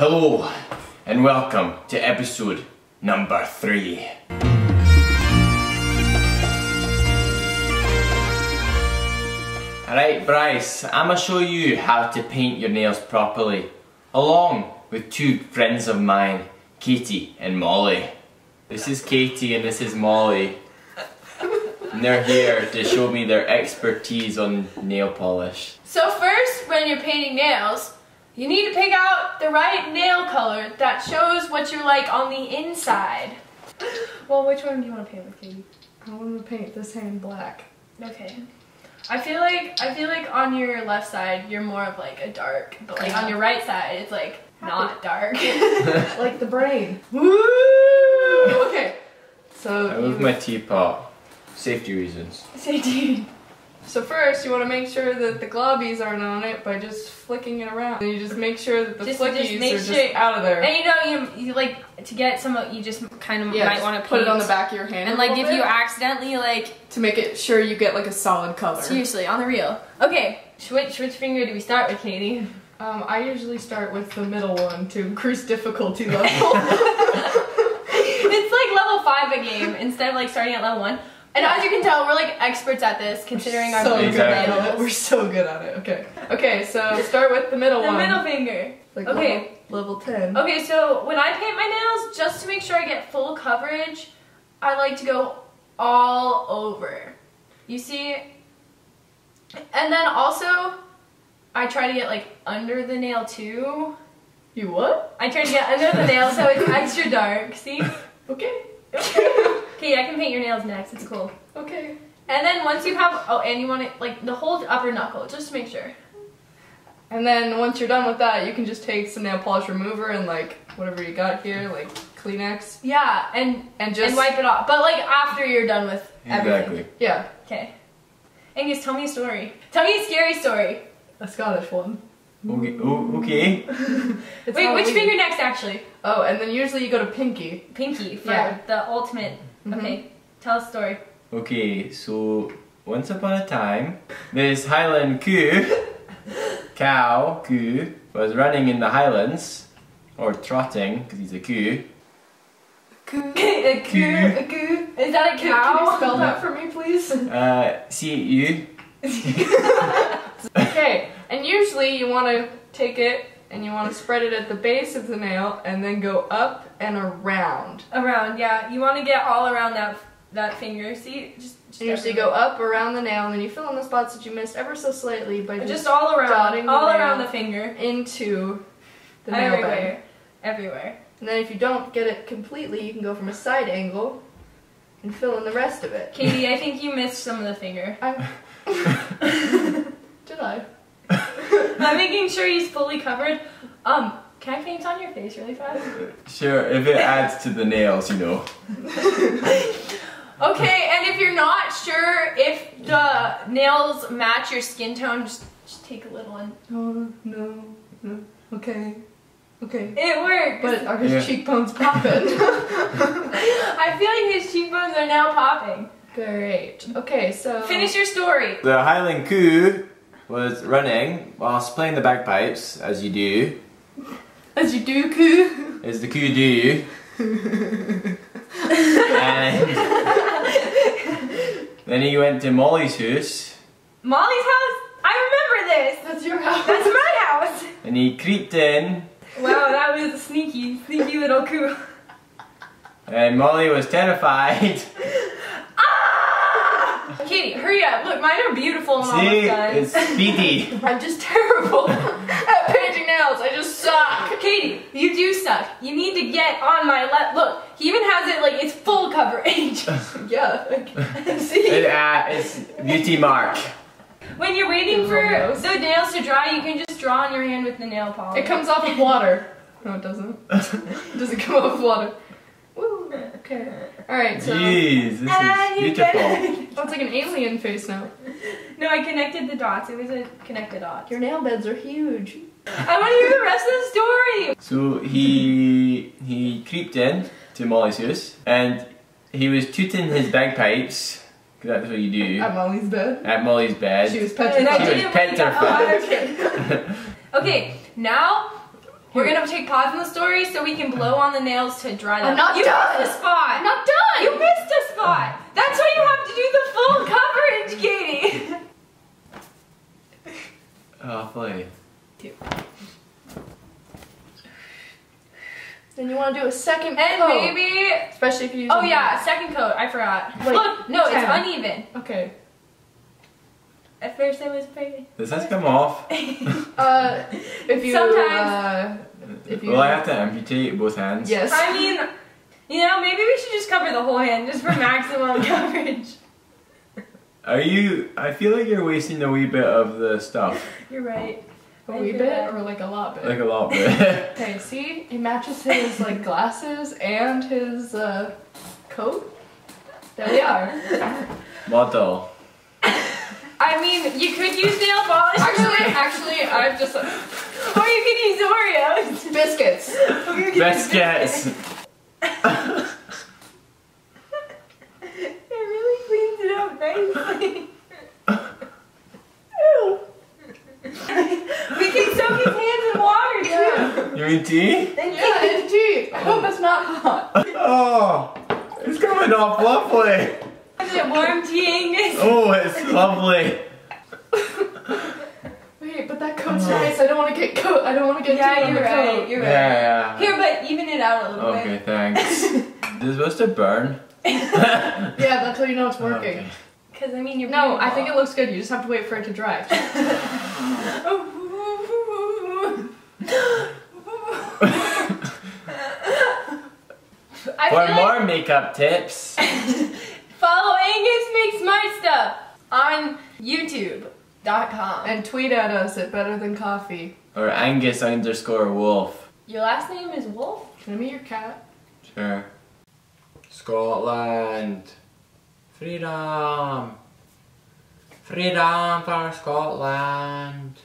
Hello, and welcome to episode number three. Alright, Bryce, I'ma show you how to paint your nails properly, along with two friends of mine, Katie and Molly. This is Katie and this is Molly. And they're here to show me their expertise on nail polish. So first, when you're painting nails, you need to pick out the right nail color that shows what you're like on the inside. Well, which one do you want to paint with, Katie? I want to paint this hand black. Okay. I feel like I feel like on your left side you're more of like a dark, but like on your right side it's like not dark. like the brain. Woo! Okay. So I you, moved my teapot. Safety reasons. Safety. So first you want to make sure that the globbies aren't on it by just flicking it around. And you just make sure that the Just- just flickies make are just sure- out of there. And you know you you like to get some you just kind of yeah, might want to put it on the back of your hand. And like if you accidentally like to make it sure you get like a solid color. seriously on the real. Okay, which which finger do we start with, Katie? Um, I usually start with the middle one to increase difficulty level. it's like level five a game instead of like starting at level one. And as you can tell, we're like experts at this, considering our so finger good at it. nails. We're so good at it. Okay. Okay, so start with the middle The one. The middle finger. Like Okay. Level, level 10. Okay, so when I paint my nails, just to make sure I get full coverage, I like to go all over. You see? And then also, I try to get like under the nail too. You what? I try to get under the nail so it's extra dark. See? Okay. Okay, I can paint your nails next. It's cool. Okay. And then once you have, oh, and you want it like the whole upper knuckle, just to make sure. And then once you're done with that, you can just take some nail polish remover and like whatever you got here, like Kleenex, Yeah, and and just and wipe it off. But like after you're done with everything. Exactly. yeah, Okay. Angus, tell me a story. Tell me a scary story. a Scottish one. Okay. Okay. It's Wait, which Halloween. finger next actually? Oh, and then usually you go to pinky. Pinky for Yeah. the ultimate. Mhm. Okay, tell a story. Okay, so once upon a time, this Highland coo, cow coo, was running in the Highlands, or trotting, because he's a coo. a coo, a coo. Is that a Can, can you cow? spell that for me, please? Uh, C-U. okay, and usually you want to take it and you want to spread it at the base of the nail and then go up and around. Around, yeah. You want to get all around that that finger. See, just just, And usually go up around the nail and then you fill in the spots that you missed ever so slightly by just, just, all dotting around, the all nail. around the finger. into the nail bed. Everywhere, everywhere. And then if you don't get it completely, you can go from a side angle and fill in the rest of it. Katie, I think you missed some of the finger. I'm Did I? I'm making sure he's fully covered. Um, can I paint on your face really fast? Sure, if it adds to the nails, you know. Okay, and if you're not sure if the nails match your skin tone, just, just take a little one. Oh no. No. Okay. Okay. It worked. But are his Yeah. cheekbones popping? I feel like his cheekbones are now popping. Great. Okay, so Finish your story. The Highland coo was running whilst playing the bagpipes, as you do, as you do coo. as the coo do. and then he went to Molly's house Molly's house? I remember this. That's your house. That's my house. and he creeped in Wow, that was a sneaky, sneaky little coo. and Molly was terrified. Katie, hurry up. Look, mine are beautiful and See, almost done. it's speedy. I'm just terrible at painting nails. I just suck. Katie, you do suck. You need to get on my left. Look, he even has it like it's full coverage. Yeah. It, See? uh, it's beauty mark. when you're waiting for nose. the nails to dry, you can just draw on your hand with the nail polish. It comes off with water. No, it doesn't. It doesn't come off with water. Woo. Okay. All right. So Jeez, this Ah, is beautiful. did- that's like an alien face now. no, I connected the dots. It was a connected dot. Your nail beds are huge. I want to hear the rest of the story. So he he creeped in to Molly's house and he was tooting his bagpipes, 'cause that's what you do, At Molly's bed. at Molly's bed. She was And I She petrified. was didn't petrified. Oh, okay. okay, now We're gonna take pause in the story so we can blow on the nails to dry them. I'm not you done. missed a spot. I'm not done. You missed a spot. That's why you have to do the full coverage, Katie. Oh, Lovely. Then you want to do a second And coat. maybe. Especially if you use Oh a- yeah, second coat. I forgot. Wait, Look, no, it's uneven. Okay. At first, it was pretty. Does this come off? Uh, if you Sometimes. uh, if you Will I have to amputate both hands? yes. I mean, you know, maybe we should just cover the whole hand just for maximum coverage. Are you? I feel like you're wasting a wee bit of the stuff. You're right. a I wee bit that. or like a lot bit. Like a lot bit. Okay, see, it matches his like glasses and his uh, coat. There we are. Model. I mean, you could use nail polish. Actually, actually, I've just or you could use Oreos. biscuits. Biscuits. It really cleans it up nicely. we can soak his hands in water too. You mean tea? Yeah, it's tea. I hope oh. it's not hot. Oh, it's coming off lovely. Is it warm tea, Angus? Oh, it's lovely. Wait, but that coat's nice. I don't want to get coat. I don't want to get tea Yeah, you're right. coat. You're right. yeah. Here, but even it out a little Okay, bit. Okay, thanks. Is it supposed to burn? Yeah, that's how you know it's working. Okay. Because I mean, you're. No, I think it looks good. You just have to wait for it to dry. For feel more makeup tips, follow Angus Make Smart Stuff on YouTube.com. and tweet at us at Better Than Coffee. or Angus underscore Wolfe. Your last name is Wolfe? Can I meet your cat? Sure. Scotland. Freedom. Freedom for Scotland.